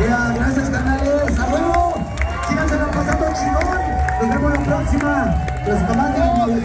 Yeah, gracias, canales. ¡A huevo! Síganse pasando chingón. Nos vemos la próxima. Los comandos,